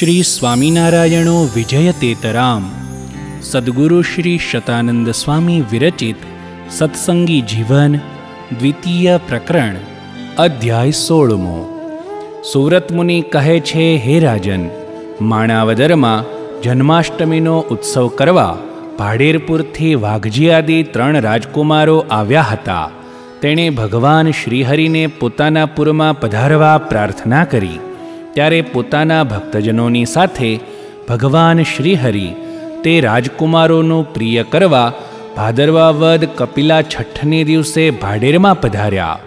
શ્રી સ્વામિનારાયણો વિજયતેતરામ. સદગુરુ શ્રી શતાનંદ સ્વામી વિરચિત સત્સંગી જીવન દ્વિતીય પ્રકરણ, અધ્યાય સોળમો. સુરત મુનિ કહે છે, હે રાજન, માણાવદરમાં જન્માષ્ટમીનો ઉત્સવ કરવા ભાડેરપુરથી વાઘજી આદિ ત્રણ રાજકુમારો આવ્યા હતા. તેણે ભગવાન શ્રીહરિને પોતાના પુરમાં પધારવા પ્રાર્થના કરી. ત્યારે પોતાના ભક્તજનોની સાથે ભગવાન શ્રીહરિ તે રાજકુમારોનું પ્રિય કરવા ભાદરવા વદ કપિલા છઠ્ઠને દિવસે ભાડેરમાં પધાર્યા.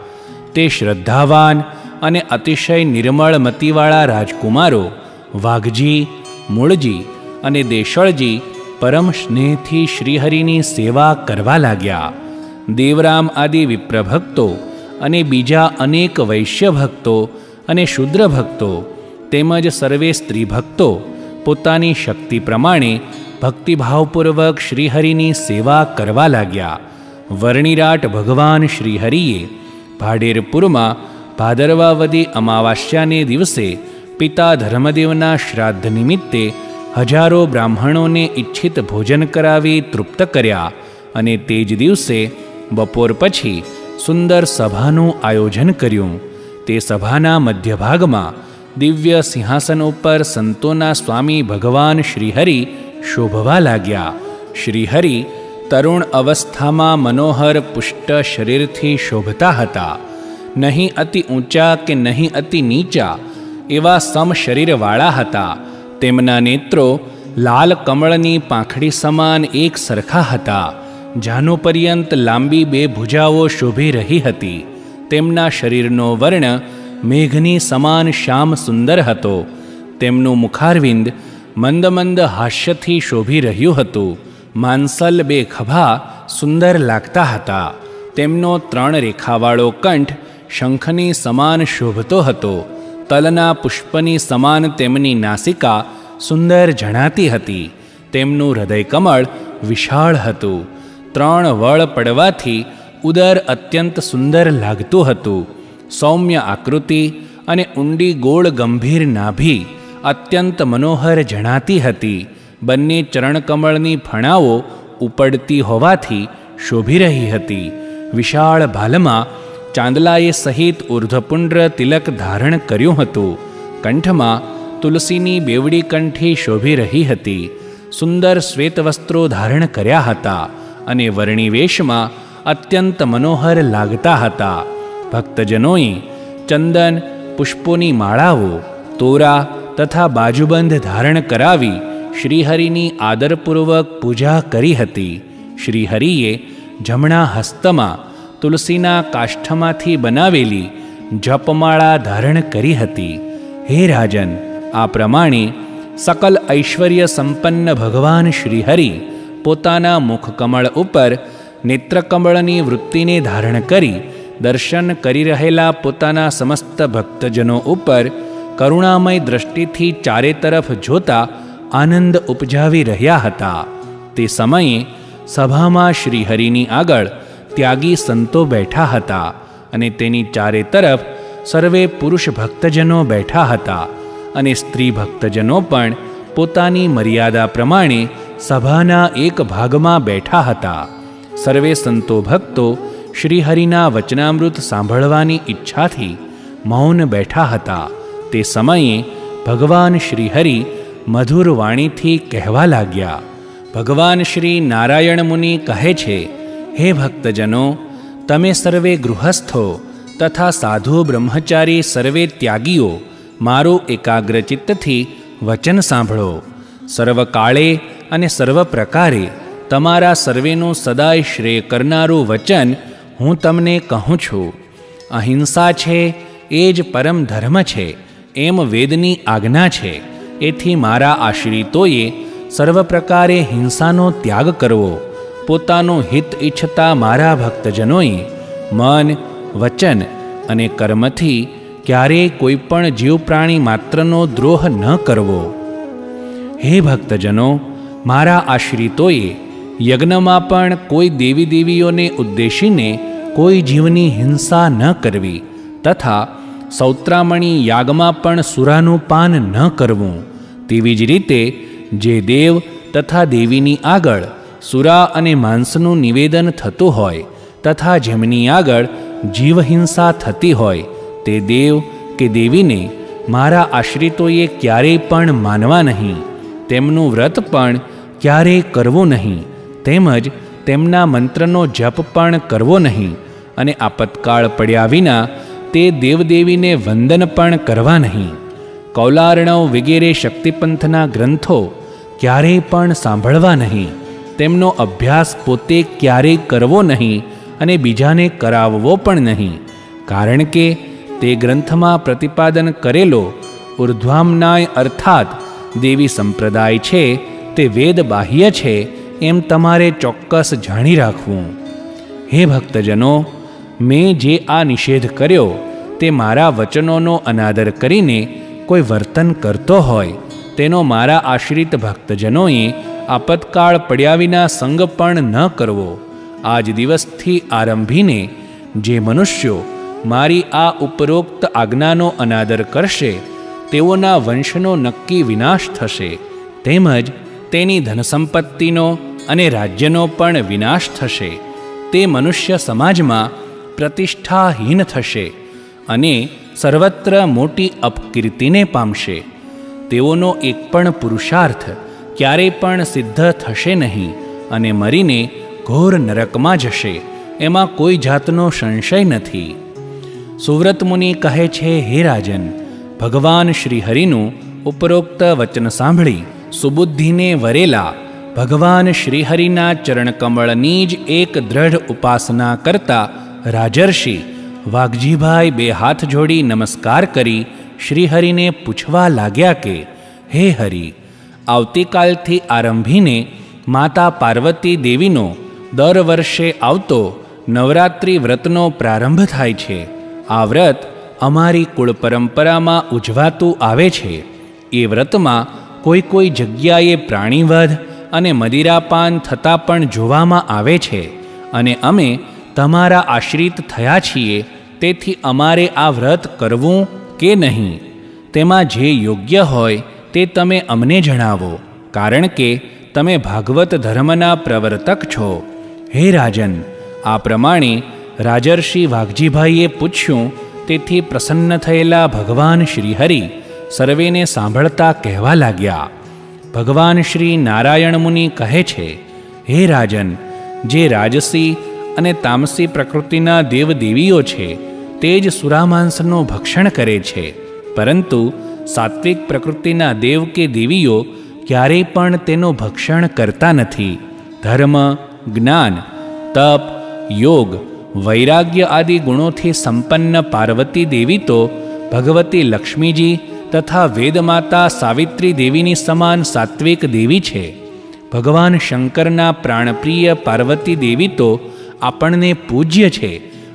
તે શ્રદ્ધાવાન અને અતિશય નિર્મળ મતીવાળા રાજકુમારો વાઘજી, મૂળજી અને દેશળજી પરમ સ્નેહથી શ્રીહરિની સેવા કરવા લાગ્યા. દેવરામ આદિ વિપ્રભક્તો અને બીજા અનેક વૈશ્ય ભક્તો અને શુદ્ર ભક્તો તેમજ સર્વે સ્ત્રી ભક્તો પોતાની શક્તિ પ્રમાણે ભક્તિભાવપૂર્વક શ્રીહરિની સેવા કરવા લાગ્યા. વર્ણિરાટ ભગવાન શ્રીહરિએ ભાડેરપુરમાં ભાદરવાવદી અમાવાસ્યાને દિવસે પિતા ધર્મદેવના શ્રાદ્ધ નિમિત્તે હજારો બ્રાહ્મણોને ઈચ્છિત ભોજન કરાવી તૃપ્ત કર્યા અને તે જ દિવસે બપોર પછી સુંદર સભાનું આયોજન કર્યું. તે સભાના મધ્યભાગમાં દિવ્ય સિંહાસન ઉપર સંતોના સ્વામી ભગવાન શ્રીહરિ શોભવા લાગ્યા. શ્રીહરિ તરુણ અવસ્થામાં મનોહર પુષ્ટ શરીરથી શોભતા હતા. નહીં અતિ ઊંચા કે નહીં અતિ નીચા એવા સમ શરીરવાળા હતા. તેમના નેત્રો લાલ કમળની પાંખડી સમાન એક સરખા હતા. જાનો પર્યંત લાંબી બે ભુજાઓ શોભી રહી હતી. તેમના શરીરનો વર્ણ મેઘની સમાન શ્યામ સુંદર હતો. તેમનું મુખારવિંદ મંદ મંદ હાસ્યથી શોભી રહ્યું હતું. માનસલ બે ખભા સુંદર લાગતા હતા. તેમનો ત્રણ રેખાવાળો કંઠ શંખની સમાન શોભતો હતો. તલના પુષ્પની સમાન તેમની નાસિકા સુંદર જણાતી હતી. તેમનું હૃદયકમળ વિશાળ હતું. ત્રણ વળ પડવાથી ઉદર અત્યંત સુંદર લાગતું હતું. સૌમ્ય આકૃતિ અને ઊંડી ગોળ ગંભીર નાભી અત્યંત મનોહર જણાતી હતી. બંને ચરણકમળની ફણાઓ ઉપડતી હોવાથી શોભી રહી હતી. વિશાળ ભાલમાં ચાંદલાએ સહિત ઉર્ધ્વપુંડ્ર તિલક ધારણ કર્યું હતું. કંઠમાં તુલસીની બેવડી કંઠી શોભી રહી હતી. સુંદર શ્વેત વસ્ત્રો ધારણ કર્યા હતા અને વર્ણિવેશમાં અત્યંત મનોહર લાગતા હતા. ભક્તજનોએ ચંદન, પુષ્પોની માળાઓ, તોરા તથા બાજુબંધ ધારણ કરાવી શ્રીહરિની આદરપૂર્વક પૂજા કરી હતી. શ્રીહરિએ જમણા હસ્તમાં તુલસીના કાષ્ઠમાંથી બનાવેલી જપમાળા ધારણ કરી હતી. હે રાજન, આ પ્રમાણે સકલ ઐશ્વર્ય સંપન્ન ભગવાન શ્રીહરિ પોતાના મુખકમળ ઉપર નેત્રકમળની વૃત્તિને ધારણ કરી દર્શન કરી રહેલા પોતાના સમસ્ત ભક્તજનો ઉપર કરુણામય દ્રષ્ટિથી ચારે તરફ જોતા આનંદ ઉપજાવી રહ્યા હતા. તે સમયે સભામાં શ્રીહરિની આગળ ત્યાગી સંતો બેઠા હતા અને તેની ચારે તરફ સર્વે પુરુષ ભક્તજનો બેઠા હતા અને સ્ત્રી ભક્તજનો પણ પોતાની મર્યાદા પ્રમાણે સભાના એક ભાગમાં બેઠા હતા. સર્વે સંતો ભક્તો શ્રીહરિના વચનામૃત સાંભળવાની ઈચ્છાથી મૌન બેઠા હતા. તે સમયે ભગવાન શ્રીહરિ મધુર વાણીથી કહેવા લાગ્યા, ભગવાન શ્રી નારાયણ મુનિ કહે છે, હે ભક્તજનો, તમે સર્વે ગૃહસ્થો તથા સાધુ બ્રહ્મચારી સર્વે ત્યાગીઓ મારો એકાગ્રચિત્તથી વચન સાંભળો. સર્વકાળે અને સર્વ પ્રકારે તમારા સર્વેનું સદાય શ્રેય કરનારું વચન હું તમને કહું છું, અહિંસા છે એ જ પરમ ધર્મ છે, એમ વેદની આજ્ઞા છે. એથી મારા આશ્રિતોએ સર્વ પ્રકારે હિંસાનો ત્યાગ કરવો. પોતાનું હિત ઈચ્છતા મારા ભક્તજનોએ મન, વચન અને કર્મથી ક્યારેય કોઈ પણ જીવ પ્રાણી માત્રનો દ્રોહ ન કરવો. હે ભક્તજનો, મારા આશ્રિતોએ યજ્ઞમાં પણ કોઈ દેવી દેવીઓને ઉદ્દેશીને કોઈ જીવની હિંસા ન કરવી, તથા સૌત્રામણી યાગમાં પણ સુરાનું પાન ન કરવું. તેવી જ રીતે જે દેવ તથા દેવીની આગળ સુરા અને માંસનું નિવેદન થતું હોય, તથા જેમની આગળ જીવહિંસા થતી હોય, તે દેવ કે દેવીને મારા આશ્રિતોએ ક્યારેય પણ માનવા નહીં. તેમનું વ્રત પણ ક્યારેય કરવું નહીં, તેમજ તેમના મંત્રનો જપ પણ કરવો નહીં. અને આપતકાળ પડ્યા વિના તે દેવદેવીને વંદન પણ કરવા નહીં. કૌલાર્ણવ વગેરે શક્તિપંથના ગ્રંથો ક્યારેય પણ સાંભળવા નહીં. તેમનો અભ્યાસ પોતે ક્યારેય કરવો નહીં અને બીજાને કરાવવો પણ નહીં. કારણ કે તે ગ્રંથમાં પ્રતિપાદન કરેલો ઉર્ધ્વામનાય અર્થાત દેવી સંપ્રદાય છે, તે વેદ બાહ્ય છે, એમ તમારે ચોક્કસ જાણી રાખવું. હે ભક્તજનો મેં જે આ નિષેધ કર્યો તે મારા વચનોનો અનાદર કરીને કોઈ વર્તન કરતો હોય, તેનો મારા આશ્રિત ભક્તજનોએ આપતકાળ પડ્યા વિના સંગ પણ ન કરવો. આજ દિવસથી આરંભીને જે મનુષ્યો મારી આ ઉપરોક્ત આજ્ઞાનો અનાદર કરશે, તેઓના વંશનો નક્કી વિનાશ થશે, તેમજ તેની ધનસંપત્તિનો અને રાજ્યનો પણ વિનાશ થશે. તે મનુષ્ય સમાજમાં પ્રતિષ્ઠાહીન થશે અને સર્વત્ર મોટી અપકીર્તિને પામશે. તેઓનો એક પણ પુરુષાર્થ ક્યારેય પણ સિદ્ધ થશે નહીં અને મરીને ઘોર નરકમાં જશે, એમાં કોઈ જાતનો સંશય નથી. સુવ્રત મુનિ કહે છે, હે રાજન, ભગવાન શ્રીહરિનું ઉપરોક્ત વચન સાંભળી, સુબુદ્ધિને વરેલા, ભગવાન શ્રીહરિના ચરણકમળની જ એક દ્રઢ ઉપાસના કરતા રાજર્ષિ, વાઘજીભાઈ બે હાથ જોડી નમસ્કાર કરી શ્રીહરિને પૂછવા લાગ્યા કે, હે હરિ, આવતીકાલથી આરંભીને માતા પાર્વતી દેવીનો દર વર્ષે આવતો નવરાત્રિ વ્રતનો પ્રારંભ થાય છે. આ વ્રત અમારી કુળ પરંપરામાં ઉજવાતું આવે છે. એ વ્રતમાં કોઈ કોઈ જગ્યાએ પ્રાણીવધ અને મદિરાપાન થતાં પણ જોવામાં આવે છે. અને અમે તમારા આશ્રિત થયા છીએ, તેથી અમારે આ વ્રત કરવું કે નહીં? તેમાં જે યોગ્ય હોય તે તમે અમને જણાવો, કારણ કે તમે ભાગવત ધર્મના પ્રવર્તક છો. હે રાજન, આ પ્રમાણે રાજર્ષિ વાઘજીભાઈએ પૂછ્યું, તેથી પ્રસન્ન થયેલા ભગવાન શ્રીહરિ સર્વેને સાંભળતા કહેવા લાગ્યા. ભગવાન શ્રી નારાયણ મુનિ કહે છે, હે રાજન, જે રાજસી અને તામસી પ્રકૃતિના દેવદેવીઓ છે, તે જ સુરામાંસનું ભક્ષણ કરે છે. પરંતુ સાત્વિક પ્રકૃતિના દેવ કે દેવીઓ ક્યારેય પણ તેનું ભક્ષણ કરતા નથી. ધર્મ, જ્ઞાન, તપ, યોગ, વૈરાગ્ય આદિ ગુણોથી સંપન્ન પાર્વતી દેવી તો ભગવતી લક્ષ્મીજી તથા વેદમાતા સાવિત્રી દેવીની સમાન સાત્વિક દેવી છે. ભગવાન શંકરના પ્રાણપ્રિય પાર્વતી દેવી તો આપણને પૂજ્ય છે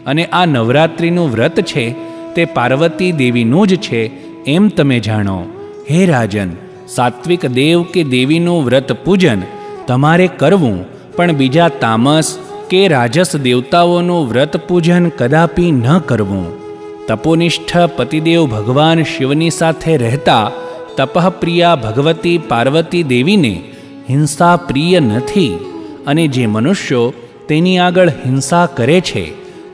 અને આ નવરાત્રિનું વ્રત છે, તે પાર્વતી દેવીનું જ છે, એમ તમે જાણો. હે રાજન, સાત્વિક દેવ કે દેવીનું વ્રત પૂજન તમારે કરવું, પણ બીજા તામસ કે રાજસ દેવતાઓનું વ્રત પૂજન કદાપી ન કરવું. તપોનિષ્ઠ પતિદેવ ભગવાન શિવની સાથે રહેતા તપઃપ્રિયા ભગવતી પાર્વતી દેવીને હિંસા પ્રિય નથી, અને જે મનુષ્યો તેની આગળ હિંસા કરે છે,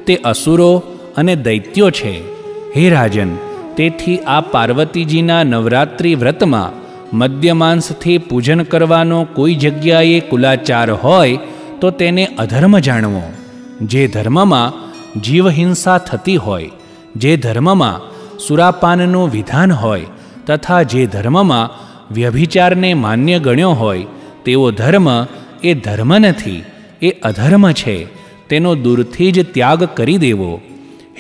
તે અસુરો અને દૈત્યો છે. હે રાજન, તેથી આ પાર્વતીજીના નવરાત્રિ વ્રતમાં મદ્યમાંસથી પૂજન કરવાનો કોઈ જગ્યાએ કુલાચાર હોય, તો તેને અધર્મ જાણવો. જે ધર્મમાં જીવહિંસા થતી હોય, જે ધર્મમાં સુરાપાનનું વિધાન હોય, તથા જે ધર્મમાં વ્યભિચારને માન્ય ગણ્યો હોય, તેવો ધર્મ એ ધર્મ નથી. એ અધર્મ છે, તેનો દૂરથી જ ત્યાગ કરી દેવો.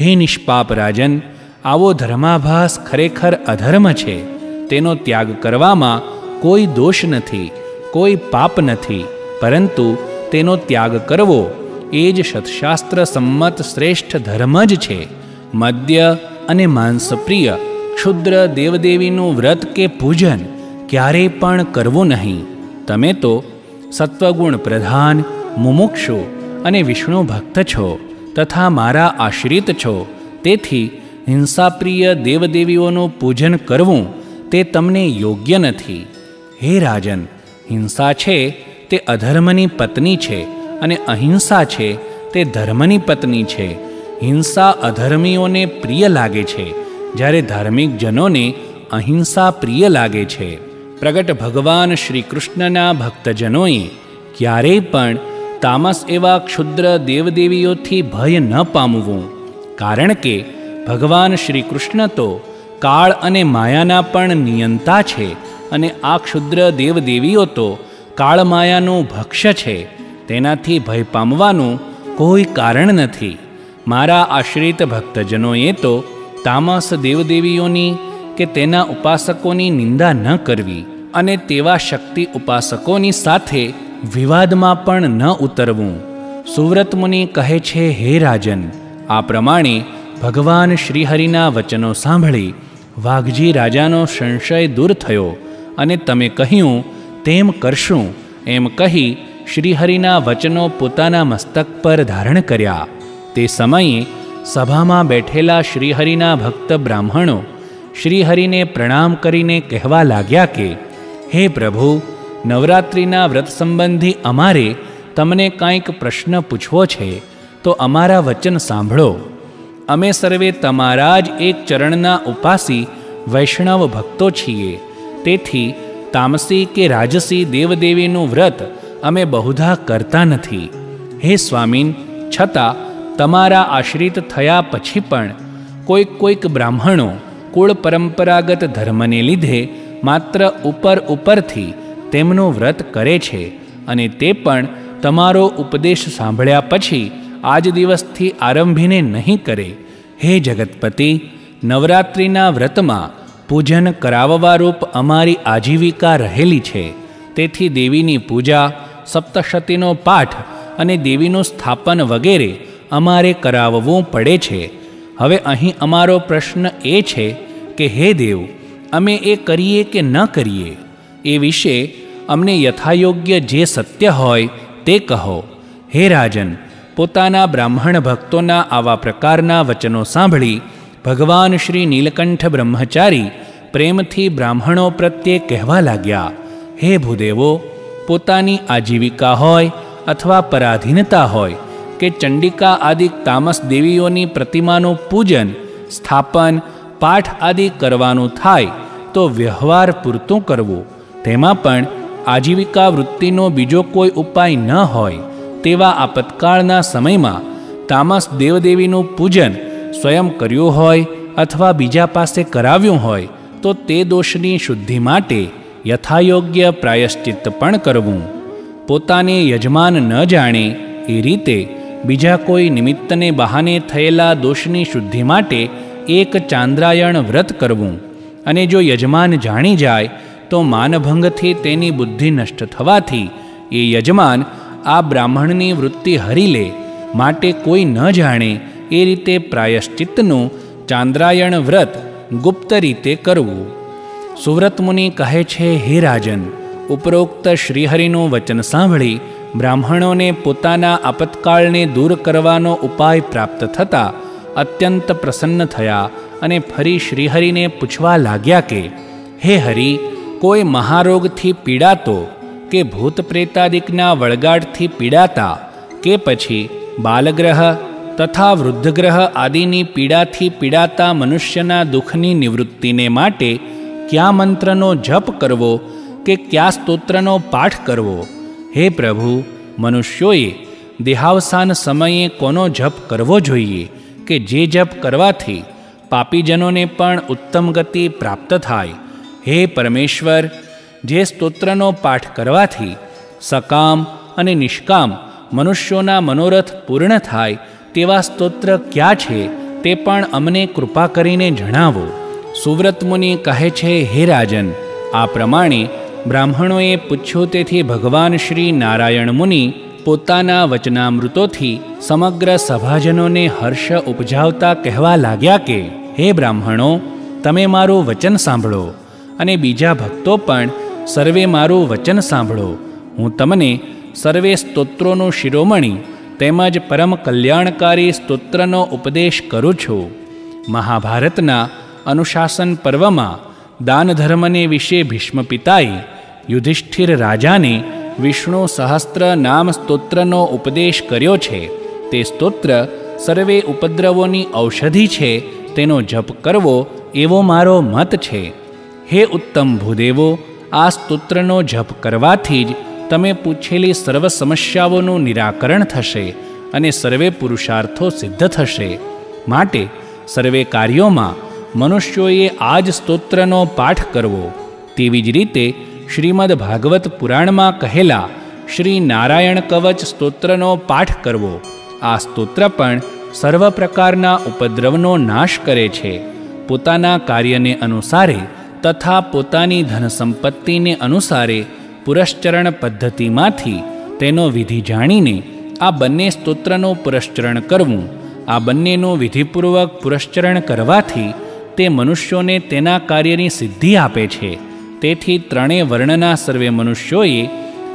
હે નિષ્પાપ રાજન, આવો ધર્માભાસ ખરેખર અધર્મ છે. તેનો ત્યાગ કરવામાં કોઈ દોષ નથી, કોઈ પાપ નથી, પરંતુ તેનો ત્યાગ કરવો એ જ સત્શાસ્ત્ર સંમત શ્રેષ્ઠ ધર્મ જ છે. મદ્ય અને માંસપ્રિય, ક્ષુદ્ર દેવદેવીનું વ્રત કે પૂજન ક્યારેય પણ કરવું નહીં. તમે તો સત્વગુણ પ્રધાન મુમુક્ષુ અને વિષ્ણુ ભક્ત છો તથા મારા આશ્રિત છો. તેથી હિંસાપ્રિય દેવદેવીઓનું પૂજન કરવું તે તમને યોગ્ય નથી. હે રાજન, હિંસા છે તે અધર્મની પત્ની છે અને અહિંસા છે તે ધર્મની પત્ની છે. હિંસા અધર્મીઓને પ્રિય લાગે છે, જ્યારે ધાર્મિક જનોને અહિંસા પ્રિય લાગે છે. પ્રગટ ભગવાન શ્રી કૃષ્ણના ભક્તજનોએ ક્યારેય પણ તામસ એવા ક્ષુદ્ર દેવદેવીઓથી ભય ન પામવું. કારણ કે ભગવાન શ્રી કૃષ્ણ તો કાળ અને માયાના પણ નિયંતા છે અને આ ક્ષુદ્ર દેવદેવીઓ તો કાળમાયાનું ભક્ષ્ય છે. તેનાથી ભય પામવાનું કોઈ કારણ નથી. મારા આશ્રિત ભક્તજનોએ તો તામસ દેવદેવીઓની કે તેના ઉપાસકોની નિંદા ન કરવી અને તેવા શક્તિ ઉપાસકોની સાથે વિવાદમાં પણ ન ઉતરવું. સુવ્રત મુનિ કહે છે, હે રાજન, આ પ્રમાણે ભગવાન શ્રીહરિના વચનો સાંભળી, વાઘજી રાજાનો સંશય દૂર થયો અને તમે કહ્યું, તેમ કરશું. એમ કહી શ્રીહરિના વચનો પોતાના મસ્તક પર ધારણ કર્યા. તે સમયે સભામાં બેઠેલા શ્રીહરિના ભક્ત બ્રાહ્મણો શ્રીહરિને પ્રણામ કરીને કહેવા લાગ્યા કે, હે પ્રભુ નવરાત્રિના વ્રત સંબંધી અમારે તમને કાંઈક પ્રશ્ન પૂછવો છે, તો અમારા વચન સાંભળો. અમે સર્વે તમારા જ એક ચરણના ઉપાસી વૈષ્ણવ ભક્તો છીએ. તેથી તામસી કે રાજસી દેવદેવીનું વ્રત અમે બહુધા કરતા નથી. હે સ્વામીન, છતાં તમારા આશ્રિત થયા પછી પણ કોઈક કોઈક બ્રાહ્મણો કુળ પરંપરાગત ધર્મને લીધે માત્ર ઉપર ઉપરથી તેમનું વ્રત કરે છે અને તે પણ તમારો ઉપદેશ સાંભળ્યા પછી આજ દિવસથી આરંભીને નહીં કરે. હે જગતપતિ, નવરાત્રિના વ્રતમાં પૂજન કરાવવારૂપ અમારી આજીવિકા રહેલી છે. તેથી દેવીની પૂજા, સપ્તશતીનો પાઠ અને દેવીનું સ્થાપન વગેરે અમારે કરાવવું પડે છે. હવે અહીં અમારો પ્રશ્ન એ છે કે હે દેવ, અમે એ કરીએ કે ન કરીએ? એ વિશે અમને યથાયોગ્ય જે સત્ય હોય તે કહો. હે રાજન, પોતાના બ્રાહ્મણ ભક્તોના આવા પ્રકારના વચનો સાંભળી ભગવાન શ્રી નીલકંઠ બ્રહ્મચારી પ્રેમથી બ્રાહ્મણો પ્રત્યે કહેવા લાગ્યા, હે ભૂદેવો, પોતાની આજીવિકા હોય અથવા પરાધીનતા હોય કે ચંડિકા આદિ તામસ દેવીઓની પ્રતિમાનું પૂજન, સ્થાપન, પાઠ આદિ કરવાનું થાય તો વ્યવહાર પૂરતું કરવું, તેમાં પણ આજીવિકા વૃત્તિનો બીજો કોઈ ઉપાય ન હોય, તેવા આપતકાળના સમયમાં તામસ દેવદેવીનું પૂજન સ્વયં કર્યું હોય અથવા બીજા પાસે કરાવ્યું હોય, તો તે દોષની શુદ્ધિ માટે યથાયોગ્ય પ્રાયશ્ચિત્ત પણ કરવું. પોતાને યજમાન ન જાણે એ રીતે બીજા કોઈ નિમિત્તને બહાને થયેલા દોષની શુદ્ધિ માટે એક ચાંદ્રાયણ વ્રત કરવું અને જો યજમાન જાણી જાય તો માનભંગથી તેની બુદ્ધિ નષ્ટ થવાથી એ યજમાન આ બ્રાહ્મણની વૃત્તિ હરી લે, માટે કોઈ ન જાણે એ રીતે પ્રાયશ્ચિત્તનું ચાંદ્રાયણ વ્રત ગુપ્ત રીતે કરવું. સુવ્રત મુનિ કહે છે, હે રાજન, ઉપરોક્ત શ્રીહરિનું વચન સાંભળી બ્રાહ્મણોને પોતાના આપતકાળને દૂર કરવાનો ઉપાય પ્રાપ્ત થતાં અત્યંત પ્રસન્ન થયા અને ફરી શ્રીહરિને પૂછવા લાગ્યા કે, હે હરિ કોઈ મહારોગથી પીડાતો કે ભૂત પ્રેતાદિકના વળગાડથી પીડાતા કે પછી બાલગ્રહ તથા વૃદ્ધગ્રહ આદિની પીડાથી પીડાતા મનુષ્યના દુઃખની નિવૃત્તિને માટે કયા મંત્રનો જપ કરવો કે કયા સ્તોત્રનો પાઠ કરવો? હે પ્રભુ, મનુષ્યોએ દેહાવસાન સમયે કોનો જપ કરવો જોઈએ કે જે જપ કરવાથી પાપીજનોને પણ ઉત્તમ ગતિ પ્રાપ્ત થાય? હે પરમેશ્વર, જે સ્તોત્રનો પાઠ કરવાથી સકામ અને નિષ્કામ મનુષ્યોના મનોરથ પૂર્ણ થાય તેવા સ્તોત્ર ક્યાં છે તે પણ અમને કૃપા કરીને જણાવો. સુવ્રત મુનિ કહે છે, હે રાજન, આ પ્રમાણે બ્રાહ્મણોએ પૂછ્યું તેથી ભગવાન શ્રી નારાયણ મુનિ પોતાના વચનામૃતોથી સમગ્ર સભાજનોને હર્ષ ઉપજાવતા કહેવા લાગ્યા કે, હે બ્રાહ્મણો, તમે મારું વચન સાંભળો. અને બીજા ભક્તો પણ, સર્વે મારું વચન સાંભળો. હું તમને સર્વે સ્તોત્રોનું શિરોમણી, તેમજ પરમ કલ્યાણકારી સ્તોત્રનો ઉપદેશ કરું છું. મહાભારતના અનુશાસન પર્વમાં દાન ધર્મને વિશે ભીષ્મ પિતાએ યુધિષ્ઠિર રાજાને વિષ્ણુ સહસ્ત્ર નામ સ્તોત્રનો ઉપદેશ કર્યો છે. તે સ્તોત્ર સર્વે ઉપદ્રવોની ઔષધિ છે. તેનો જપ કરવો એવો મારો મત છે. હે ઉત્તમ ભૂદેવો, આ સ્તોત્રનો જપ કરવાથી જ તમે પૂછેલી સર્વ સમસ્યાઓનું નિરાકરણ થશે અને સર્વે પુરુષાર્થો સિદ્ધ થશે. માટે સર્વે કાર્યોમાં મનુષ્યોએ આ જ સ્તોત્રનો પાઠ કરવો. તેવી જ રીતે શ્રીમદ ભાગવત પુરાણમાં કહેલા, શ્રી નારાયણ કવચ સ્તોત્રનો પાઠ કરવો. આ સ્તોત્ર પણ સર્વ પ્રકારના ઉપદ્રવનો નાશ કરે છે. પોતાના કાર્યને અનુસારે તથા પોતાની ધન સંપત્તિને અનુસારે પુરશ્ચરણ પદ્ધતિમાંથી તેનો વિધિ જાણીને આ બંને સ્તોત્રનું પુરશ્ચરણ કરવું, આ બંનેનું વિધિપૂર્વક પુરશ્ચરણ કરવાથી તે મનુષ્યોને તેના કાર્યની સિદ્ધિ આપે છે. તેથી ત્રણેય વર્ણના સર્વે મનુષ્યોએ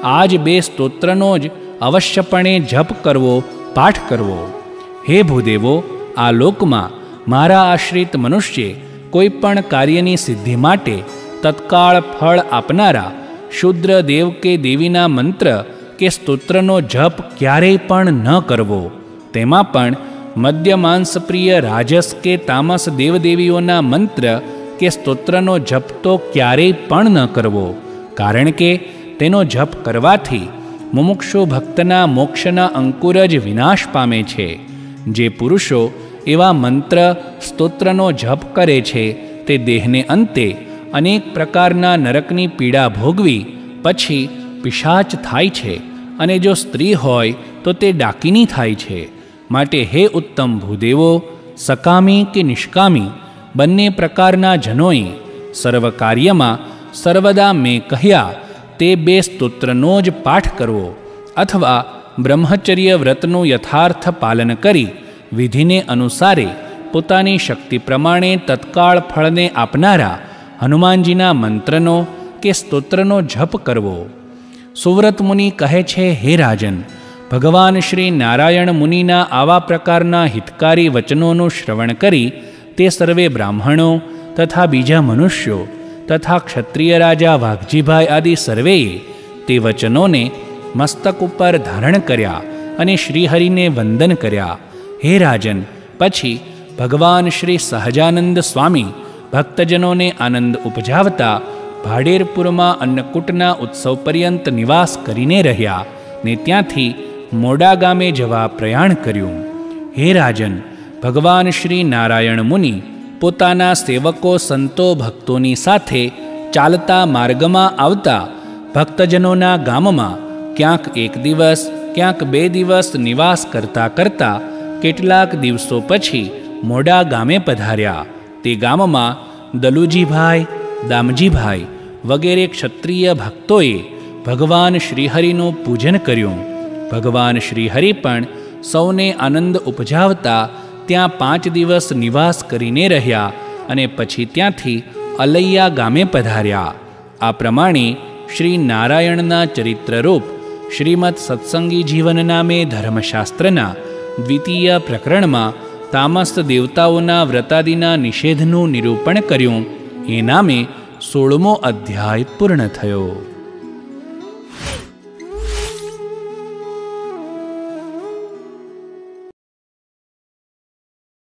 આ જ બે સ્તોત્રનો જ અવશ્યપણે જપ કરવો, પાઠ કરવો. હે ભૂદેવો, આ લોકમાં મારા આશ્રિત મનુષ્યે કોઈ પણ કાર્યની સિદ્ધિ માટે તત્કાળ ફળ આપનારા શુદ્ર દેવ કે દેવીના મંત્ર કે સ્તોત્રનો જપ ક્યારેય પણ ન કરવો. તેમાં પણ મદ્યમાંસપ્રિય રાજસ કે તામસ દેવદેવીઓના મંત્ર કે સ્તોત્રનો જપ તો ક્યારેય પણ ન કરવો. કારણ કે તેનો જપ કરવાથી મુમુક્ષુ ભક્તના મોક્ષના અંકુર જ વિનાશ પામે છે. જે પુરુષો એવા મંત્ર સ્તોત્રનો જપ કરે છે. તે દેહને અંતે અનેક પ્રકારના નરકની પીડા ભોગવી પછી પિશાચ થાય છે અને જો સ્ત્રી હોય તો તે ડાકીની થાય છે. માટે હે ઉત્તમ ભૂદેવો, સકામી કે નિષ્કામી, બંને પ્રકારના જનોએ સર્વ કાર્યમાં સર્વદા મેં કહ્યા, તે બે સ્તોત્રનો જ પાઠ કરવો. અથવા બ્રહ્મચર્ય વ્રતનું યથાર્થ પાલન કરી વિધિને અનુસારે પોતાની શક્તિ પ્રમાણે તત્કાળ ફળને આપનારા હનુમાનજીના મંત્રનો કે સ્તોત્રનો જપ કરવો. સુવ્રત મુનિ કહે છે, હે રાજન, ભગવાન શ્રી નારાયણ મુનિના આવા પ્રકારના હિતકારી વચનોનું શ્રવણ કરી તે સર્વે બ્રાહ્મણો તથા બીજા મનુષ્યો તથા ક્ષત્રિય રાજા વાઘજીભાઈ આદિ સર્વેએ તે વચનોને મસ્તક ઉપર ધારણ કર્યા અને શ્રીહરિને વંદન કર્યા. હે રાજન, પછી ભગવાન શ્રી સહજાનંદ સ્વામી ભક્તજનોને આનંદ ઉપજાવતા ભાડેરપુરમાં અન્નકૂટના ઉત્સવ પર્યંત નિવાસ કરીને રહ્યા ને ત્યાંથી મોડા ગામે જવા પ્રયાણ કર્યું. હે રાજન, ભગવાન શ્રી નારાયણ મુનિ પોતાના સેવકો સંતો ભક્તોની સાથે ચાલતા માર્ગમાં આવતા ભક્તજનોના ગામમાં ક્યાંક એક દિવસ, ક્યાંક બે દિવસ નિવાસ કરતા કરતા કેટલાક દિવસો પછી મોડા ગામે પધાર્યા. તે ગામમાં દલુજીભાઈ, દામજીભાઈ વગેરે ક્ષત્રિય ભક્તોએ ભગવાન શ્રીહરિનું પૂજન કર્યું. ભગવાન શ્રીહરિ પણ સૌને આનંદ ઉપજાવતા ત્યાં પાંચ દિવસ નિવાસ કરીને રહ્યા અને પછી ત્યાંથી અલૈયા ગામે પધાર્યા. આ પ્રમાણે શ્રી નારાયણના ચરિત્રરૂપ શ્રીમદ સત્સંગી જીવન નામે ધર્મશાસ્ત્રના દ્વિતીય પ્રકરણમાં તામસ્ત દેવતાઓના વ્રતાદિના નિષેધનું નિરૂપણ કર્યું. એ નામે સોળમો અધ્યાય પૂર્ણ થયો.